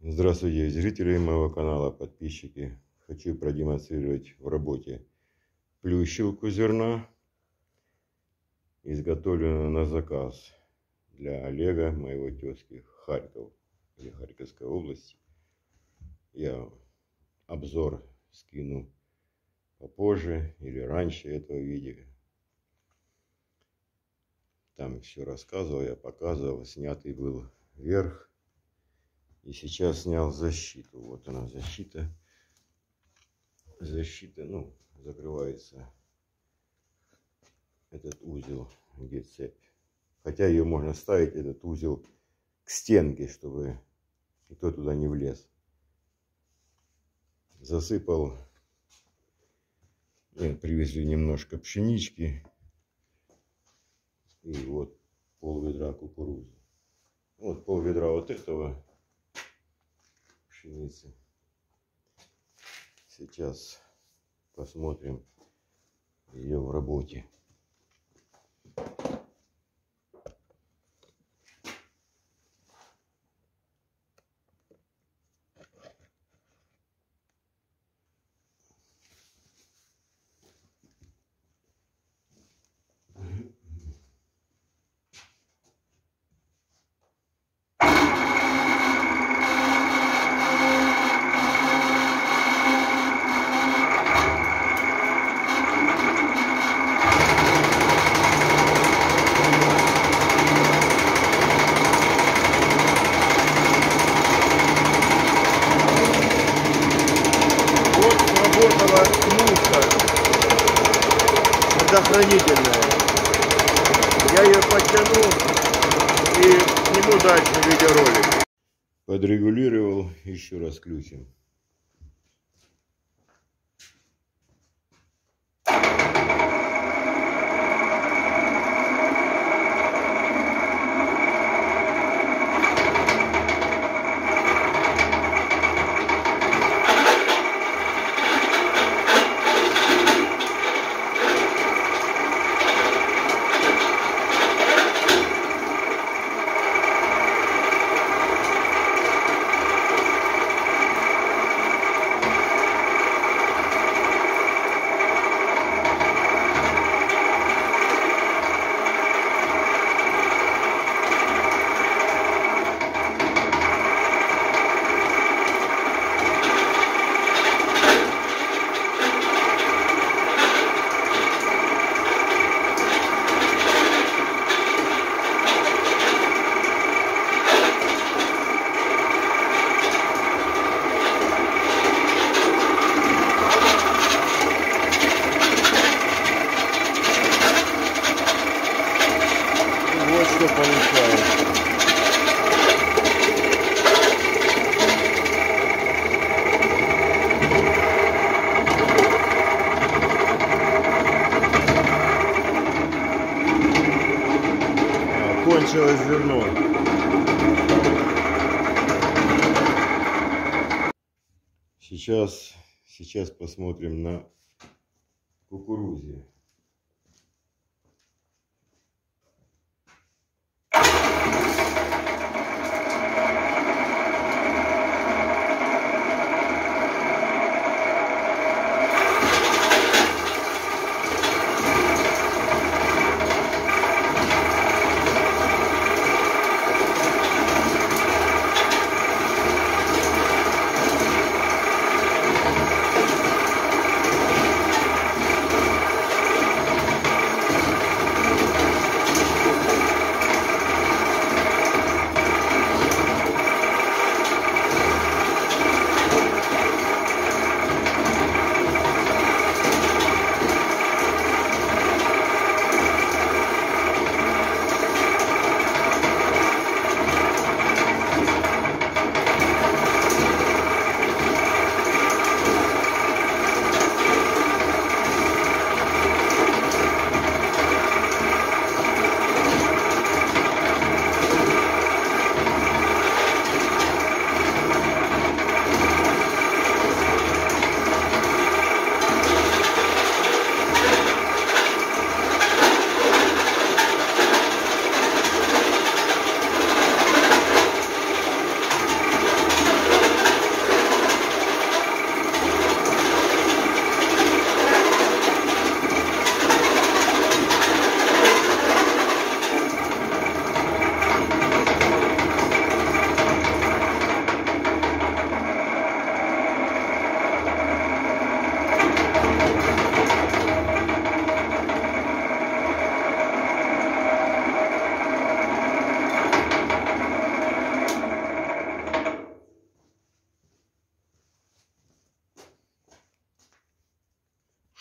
Здравствуйте, зрители моего канала, подписчики. Хочу продемонстрировать в работе плющилку зерна, изготовленную на заказ для Олега, моего тезки, Харьков или Харьковской области. Я обзор скину попозже или раньше этого видео. Там все рассказывал, я показывал, снятый был верх и сейчас снял защиту. Вот она защита. Защита, ну, закрывается этот узел, где цепь. Хотя ее можно ставить, этот узел, к стенке, чтобы никто туда не влез. Засыпал, Нет, привезли немножко пшенички. И вот пол ведра кукурузы. Вот пол ведра вот этого пшеницы. Сейчас посмотрим ее в работе. Предохранительная. Я ее подтяну и сниму дальше видеоролик. Подрегулировал еще раз ключем. Вот что получается. Кончилось зерно. Сейчас, сейчас посмотрим на кукурузе.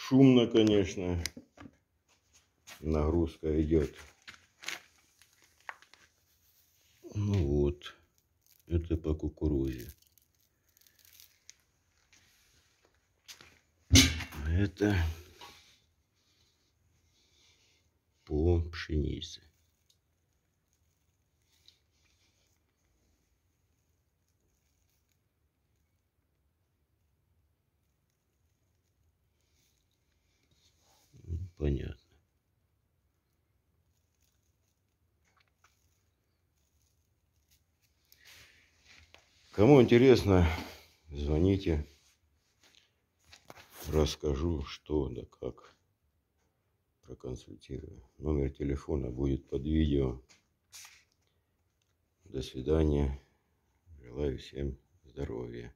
Шумно, конечно. Нагрузка идет. Ну вот. Это по кукурузе. Это по пшенице. Понятно. Кому интересно, звоните. Расскажу, что да как. Проконсультирую. Номер телефона будет под видео. До свидания. Желаю всем здоровья.